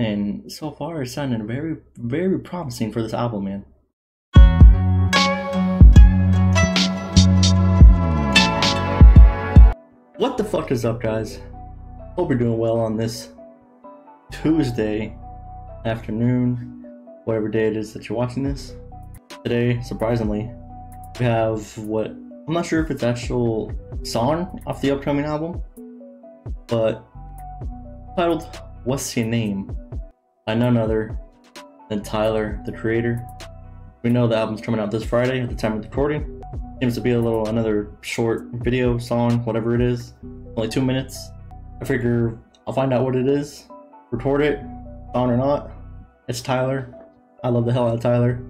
And so far, it's sounding very, very promising for this album, man. What the fuck is up, guys? Hope you're doing well on this Tuesday afternoon, whatever day it is that you're watching this. Today, surprisingly, we have what I'm not sure if it's actual song off the upcoming album, but titled What's Your Name by none other than Tyler, the creator. We know the album's coming out this Friday at the time of recording. Seems to be a little another short video song, whatever it is. Only two minutes. I figure I'll find out what it is, record it, song or not. It's Tyler. I love the hell out of Tyler.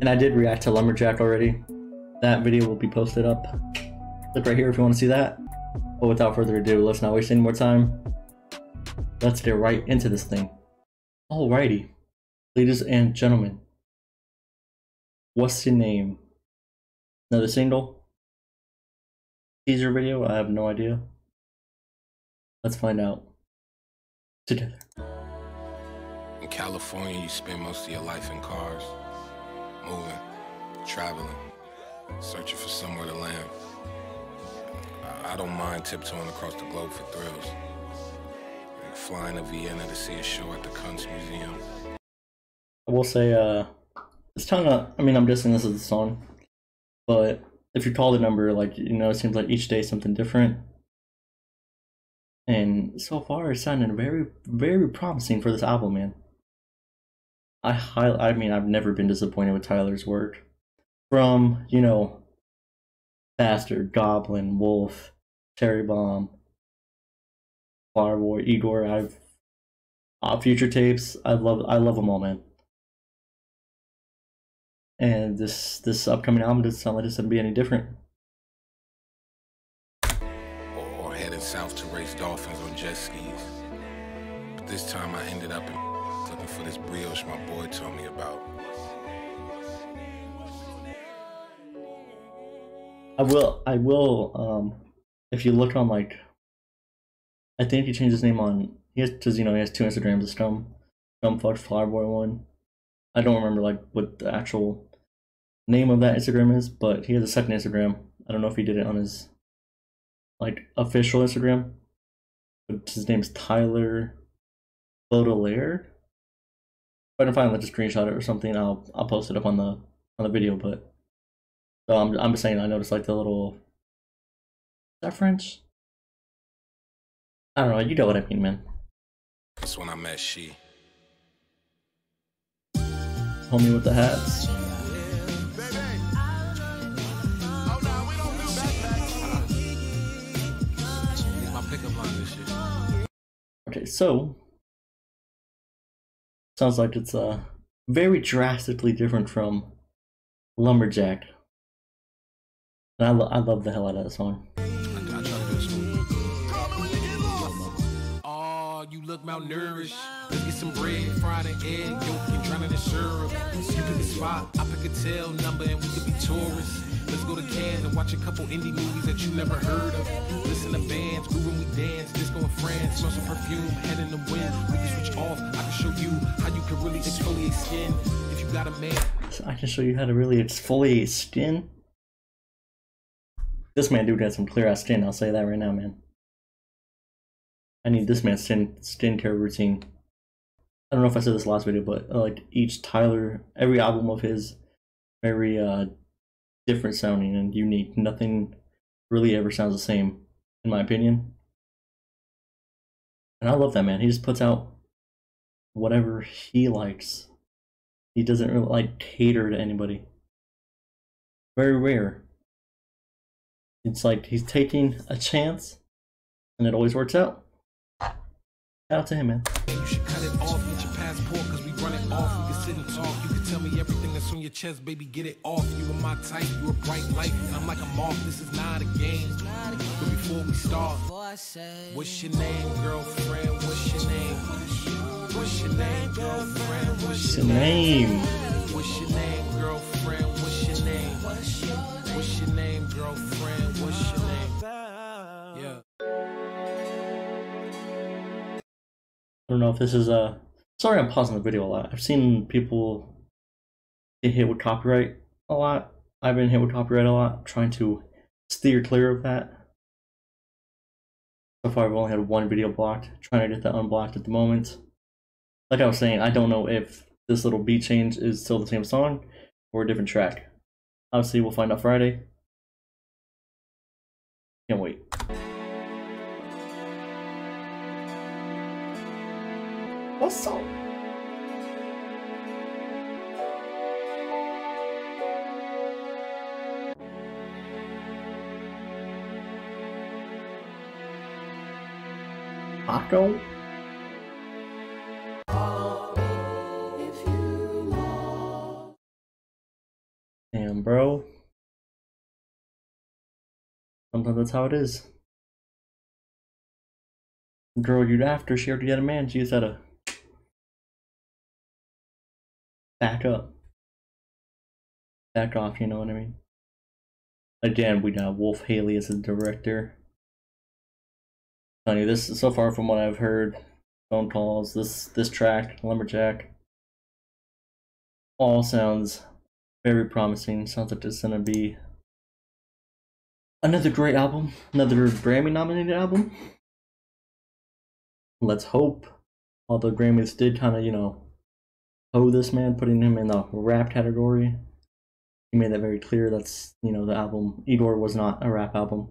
And I did react to Lumberjack already. That video will be posted up. Click right here if you want to see that. But without further ado, let's not waste any more time. Let's get right into this thing. Alrighty, ladies and gentlemen. What's your name? Another single? Teaser video? I have no idea. Let's find out. Together. In California, you spend most of your life in cars, moving, traveling, searching for somewhere to land. I don't mind tiptoeing across the globe for thrills. Flying to Vienna to see a show at the Kunst Museum. I will say, uh, it's kind of, I mean, I'm guessing this is the song, but if you call the number, like, you know, it seems like each day something different. And so far, it's sounding very, very promising for this album, man. I high, I mean, I've never been disappointed with Tyler's work. From, you know, Bastard, Goblin, Wolf, Cherry Bomb, Boy, Igor, I've uh, future tapes. I love I love them all, man. And this this upcoming album doesn't sound like it's gonna be any different. Or, or heading south to race dolphins on jet skis. But this time I ended up in looking for this brioche my boy told me about. I will I will um if you look on like I think he changed his name on he has because you know he has two Instagrams, the Fuck Flower Boy one. I don't remember like what the actual name of that Instagram is, but he has a second Instagram. I don't know if he did it on his like official Instagram. But his name's Tyler Baudelaire. If I can find like a screenshot it or something, I'll I'll post it up on the on the video, but so I'm I'm just saying I noticed like the little is that French? I don't know, you know what I mean, man. That's when I met she. Homie with the hats. Here's my pickup line this shit. Okay, so sounds like it's uh very drastically different from Lumberjack. And I, lo- I love the hell out of that song. Malnourished. Let's get some bread, fried an egg, syrup. You pick a spot, I pick a tail number, and we could be tourists. Let's go to Cannes and watch a couple indie movies that you never heard of. Listen to bands, groove when we dance, disco in France, smell some perfume, head in the wind. We can switch off. I can show you how you can really exfoliate skin. If you got a man, I can show you how to really exfoliate skin. This man dude got some clear ass skin, I'll say that right now, man. I need this man's skin skincare routine. I don't know if I said this last video, but uh, like each Tyler, every album of his, very uh different sounding and unique. Nothing really ever sounds the same, in my opinion. And I love that man. He just puts out whatever he likes. He doesn't really like cater to anybody. Very rare. It's like he's taking a chance, and it always works out. Shout out to him, man. you should cut it off. Get your passport, cause we run it off. We can sit and talk. You can tell me everything that's on your chest, baby. Get it off. You are my type. You a bright light. And I'm like a moth. This is not a game. But before we start, what's your name, girlfriend? What's your name? What's your name, girlfriend? What's your name? What's your name, girlfriend? What's your name? What's your name, girlfriend? What's your name? Yeah. I don't know if this is a. Sorry I'm pausing the video a lot. I've seen people get hit with copyright a lot. I've been hit with copyright a lot, trying to steer clear of that. So far I've only had one video blocked, trying to get that unblocked at the moment. Like I was saying, I don't know if this little beat change is still the same song or a different track. Obviously we'll find out Friday. Can't wait. Up? Paco? Damn, bro. Sometimes that's how it is. Girl you'd after, she already had a man, she just had to back up. Back off, you know what I mean? Again, we got Wolf Haley as the director. Funny, this is so far from what I've heard, phone calls, this this track, Lumberjack, all sounds very promising. Sounds like it's gonna be another great album, another Grammy nominated album. Let's hope. Although Grammys did kind of, you know, hoe this man, putting him in the rap category. He made that very clear. That's, you know, the album. Igor was not a rap album.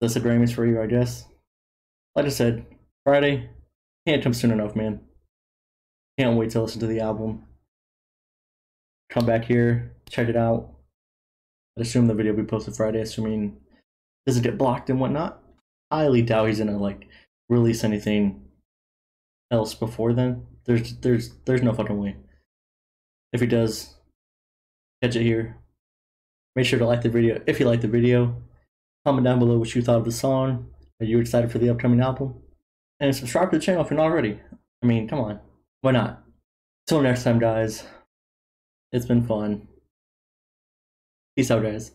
That's the Grammys for you, I guess. Like I said, Friday can't come soon enough, man. Can't wait to listen to the album. Come back here, check it out. I'd assume the video will be posted Friday, assuming does it get blocked and whatnot. Highly doubt he's gonna like release anything else before then. There's there's there's no fucking way. If he does, catch it here. Make sure to like the video if you like the video. Comment down below what you thought of the song. Are you excited for the upcoming album? And subscribe to the channel if you're not already. I mean, come on. Why not? Till next time, guys. It's been fun. Peace out, guys.